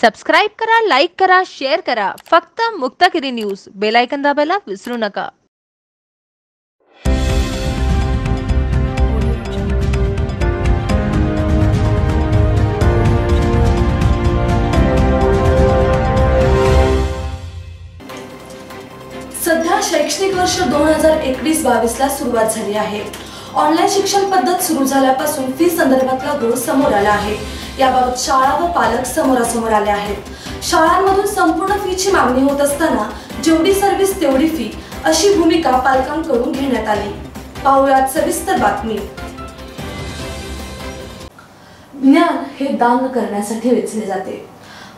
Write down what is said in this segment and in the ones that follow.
Subscribe करा like करा share करा. फक्त मुक्तागिरी न्यूज. बेलायकन दाबायला विसरू नका. सध्या शैक्षणिक वर्ष दोन हजार एकवीस बावीस ला सुरुवात झाली आहे. ऑनलाईन शिक्षण पद्धत सुरू झाल्यापासून फी संदर्भातला घोळ समोर आला आहे. याबाबत शाळा व पालक समोरासमोर आले आहेत. शाळांमधून संपूर्ण फीची मागणी होत असताना जेवढी सर्व्हिस तेवढी फी अशी भूमिका पालकांकडून घेण्यात आली. पाहुयात सविस्तर बातमी. ज्ञान हे दान करण्यासाठी वेचले जाते.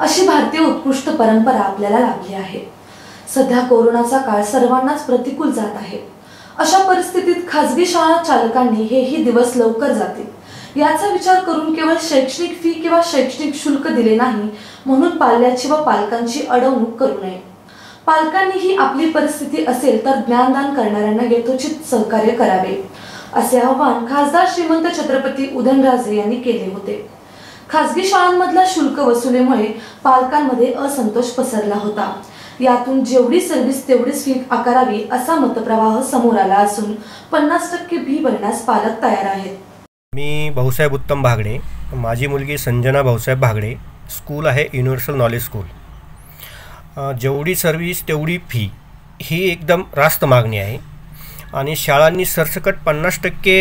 अशी भारतीय उत्कृष्ट परंपरा आपल्याला लाभली आहे. सध्या कोरोनाचा काळ सर्वांनाच प्रतिकूल जात आहे. अशा परिस्थितीत खाजगी शाळा चालकांनी हेही दिवस लवकर जातील. याचा विचार करून केवळ शैक्षणिक फी किंवा शैक्षणिक शुल्क दिले नाही म्हणून पाल्याची व पालकांची अडवणूक करू नये. पालकांनीही आपली परिस्थिती असेल तर ज्ञानदान करणाऱ्यांना यथोचित सहकार्य करावे असे आवाहन खासदार श्रीमंत छत्रपती उदयनराजे यांनी केले होते. खासगी शाळांमधल्या शुल्क वसुलीमुळे पालकांमध्ये असंतोष पसरला होता. यातून जेवढी सर्व्हिस तेवढीच फी आकारावी असा मतप्रवाह समोर आला असून पन्नास टक्के फी भरण्यास पालक तयार आहेत. मी भाऊसाहेब उत्तम भागडे. माझी मुलगी संजना भाऊसाहेब भागडे. स्कूल आहे युनिव्हर्सल नॉलेज स्कूल. जेवढी सर्व्हिस तेवढी फी ही एकदम रास्त मागणी आहे. आणि शाळांनी सरसकट पन्नास टक्के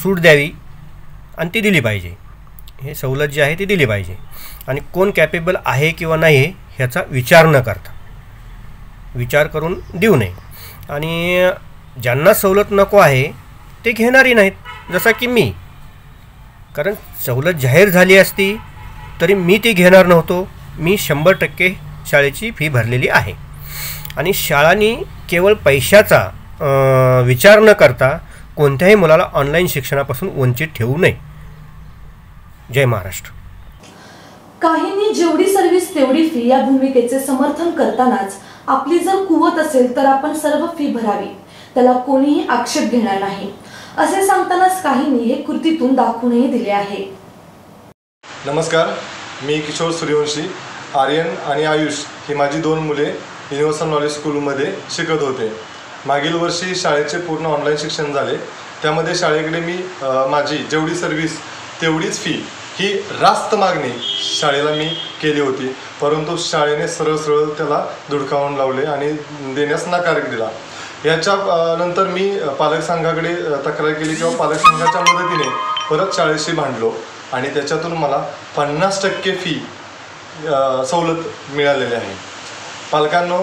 सूट द्यावी आणि ती दिली पाहिजे. हे सवलत जी आहे ती दिली पाहिजे. आणि कोण कॅपेबल आहे किंवा नाही ह्याचा विचार न करता. विचार करून देऊ नये. आणि ज्यांना सवलत नको आहे ते घेणारही नाहीत. जसा की मी. कारण सवलत जाहीर झाली असती तरी मी ती घेणार नव्हतो. मी शंभर टक्के शाळेची फी भरलेली आहे. आणि शाळांनी केवळ पैशाचा विचार न करता कोणत्याही मुलाला ऑनलाईन शिक्षणापासून वंचित ठेवू नये. जय महाराष्ट्र. काहींनी जेवढी सर्व्हिस तेवढी फी या भूमिकेचे समर्थन करतानाच आपली जर कुवत असेल तर आपण सर्व फी भरावी. त्याला कोणीही आक्षेप घेणार नाही. असे सांगतानाच काहींनी हे कृतीतून दाखवूनही दिले आहे. नमस्कार मी किशोर सूर्यवंशी. आर्यन आणि आयुष ही माझी दोन मुले युनिव्हर्सल नॉलेज स्कूलमध्ये शिकत होते. मागील वर्षी शाळेचे पूर्ण ऑनलाईन शिक्षण झाले. त्यामध्ये शाळेकडे मी माझी जेवढी सर्व्हिस तेवढीच फी ही रास्त मागणी शाळेला मी केली होती. परंतु शाळेने सरळ सरळ त्याला धुडकावून लावले आणि देण्यास नकार दिला. याच्या नंतर मी पालक संघाकडे तक्रार केली किंवा पालक संघाच्या मदतीने परत शाळेशी भांडलो आणि त्याच्यातून मला पन्नास टक्के फी सवलत मिळालेली आहे. पालकांनो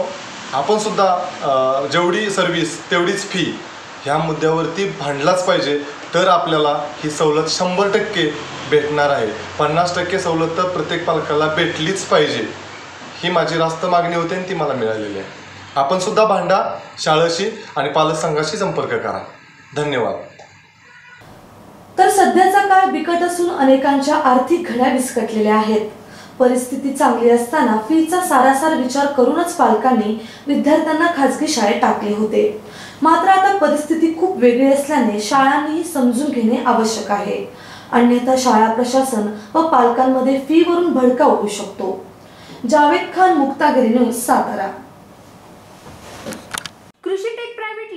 आपण सुद्धा जेवढी सर्व्हिस तेवढीच फी ह्या मुद्द्यावरती भांडलाच पाहिजे तर आपल्याला ही सवलत शंभर टक्के भेटणार आहे. पन्नास टक्के सवलत तर प्रत्येक पालकाला भेटलीच पाहिजे. ही माझी रास्त मागणी होती आणि ती मला मिळालेली आहे. आपण सुद्धा भांडा शाळेशी आणि पालक संघाशी संपर्क करा. धन्यवाद. तर सध्याचा काळ बिकट असून अनेकांच्या आर्थिक घड्या विस्कटलेल्या आहेत. परिस्थिती चांगली असताना फीचा सारासार विचार करूनच पालकांनी विद्यार्थ्यांना खाजगी शाळेत टाकले होते. मात्र आता परिस्थिती खूप वेगळी असल्याने शाळांनीही समजून घेणे आवश्यक आहे. अन्यथा शाळा प्रशासन व पालकांमध्ये फीवरून भडका होऊ शकतो. जावेद खान मुक्तागिरी न्यूज सातारा.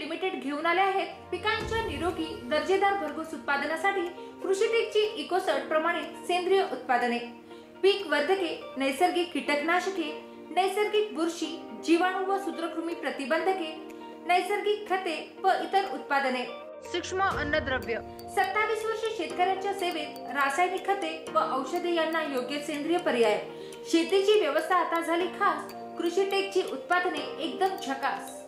लिमिटेड घेऊन आले आहेत. पिकांच्या निरोगी दर्जेदार भरघोस उत्पादनासाठी कृषी टेकची इकोसर्ट प्रमाणित सेंद्रिय उत्पादने. पीक वर्धके नैसर्गिक कीटकनाशके नैसर्गिक बुरशी जीवाणू व सूत्रकृमी प्रतिबंधके नैसर्गिक खते व इतर उत्पादने. सूक्ष्म अन्नद्रव्य. सत्तावीस वर्ष शेतकऱ्यांच्या सेवेत रासायनिक खते व औषधे यांना योग्य सेंद्रिय पर्याय. शेतीची व्यवस्था आता झाली खास. कृषी टेकची उत्पादने एकदम झकास.